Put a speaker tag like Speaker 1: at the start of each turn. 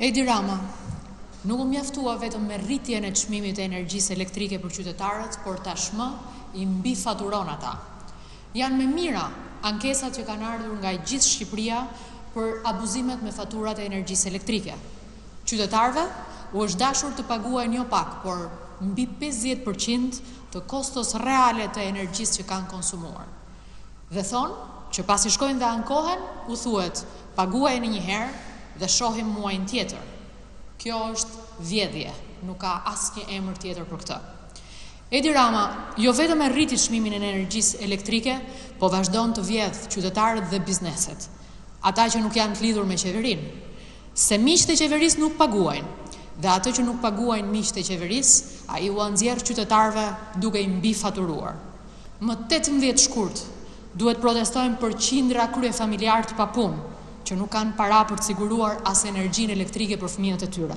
Speaker 1: Edi Rama, Nuk u mjaftua vetëm me rritjen e çmimit të energjisë elektrike për qytetarët, por tashmë i mbifaturon ata. Janë me mijëra ankesat që kanë ardhur nga e gjithë Shqipëria për abuzimet me faturat e energjisë elektrike. Qytetarëve u është dashur të paguajnë jo pak, por mbi pesëdhjetë për qind të kostos reale të energjisë që kanë konsumuar. Dhe thonë, që pasi shkojnë dhe ankohen, u thuhet, paguajeni një herë dhe shohim muajin tjetër. Kjo është vjedhje, nuk ka asnjë emër tjetër për këtë. Edi Rama, jo vetëm e rriti çmimin e energjisë elektrike, po vazhdon të vjedhë qytetarët dhe bizneset. Ata që nuk janë të lidhur me qeverinë. Se miqtë e qeverisë nuk paguajnë. Dhe atë që nuk paguajnë miqtë e qeverisë, ai ua nxjerr qytetarëve duke i mbifaturuar. Më tetëmbëdhjetë shkurt duhet të protestojmë për qindra kryefamiljarë të papunë, që nuk kanë para për të siguruar as energjinë elektrike për fëmijët e tyre.